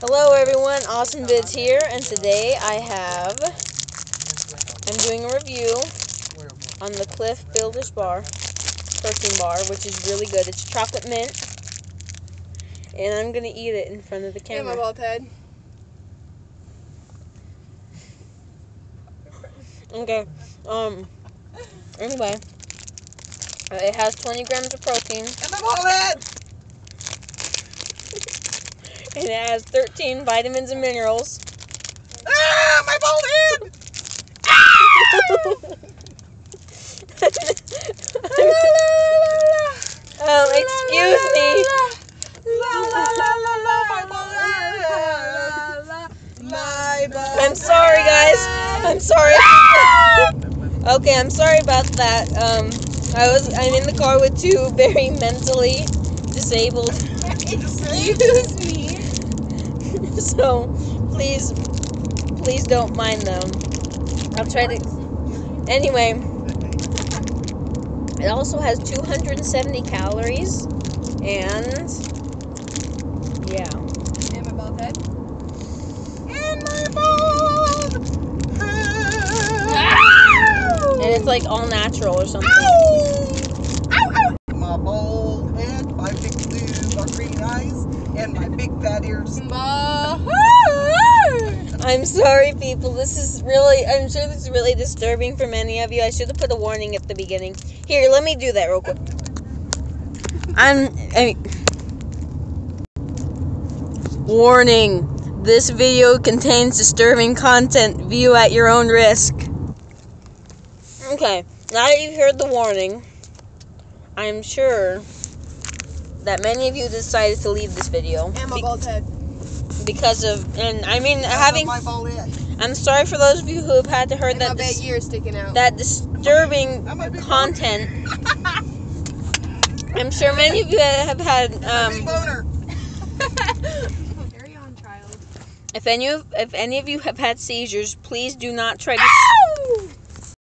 Hello everyone, Awesome Vids here, and today I have, I'm doing a review on the Clif Builders Bar, protein bar, which is really good. It's chocolate mint, and I'm gonna eat it in front of the Hey, my camera. bald head. Okay, um, anyway, uh, it has 20 grams of protein, And my bald head! It has 13 vitamins and minerals. Ah, my bald head! um, excuse me. La la la la la, my bald head! My bald I'm sorry, guys. I'm sorry. okay, I'm sorry about that. Um, I was I'm in the car with two very mentally disabled, Excuse me. so please, please don't mind them. I'll try to. Anyway, it also has 270 calories, and yeah. Hey, my bald head. And my bald head! And it's like all natural or something. My bald head, my big blue, my green eyes, and my big fat ears. I'm sorry, people. This is really, I'm sure this is really disturbing for many of you. I should have put a warning at the beginning. Here, let me do that real quick. I'm, I mean, warning. This video contains disturbing content. View at your own risk. Okay, now that you've heard the warning, I'm sure that many of you decided to leave this video And my be- bald head. because of, and I mean, That's having my bald head. I'm sorry for those of you who have had to heard And that dis- ear sticking out. that disturbing And content. I'm sure many of you have had. Um, boner. Carry on, child. if any of if any of you have had seizures, please do not try to.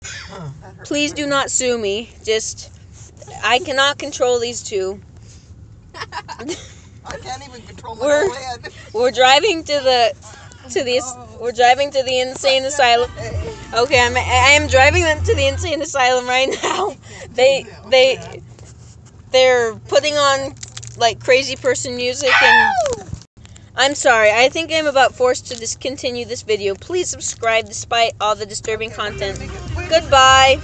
That. Please do not sue me. Just I cannot control these two. I can't even control my We're- head. We're driving to the to the we're driving to the insane asylum. Okay, I'm I am driving them to the insane asylum right now. They they they're putting on like crazy person music and I'm sorry. I think I'm about forced to discontinue this video. Please subscribe despite all the disturbing content. Goodbye.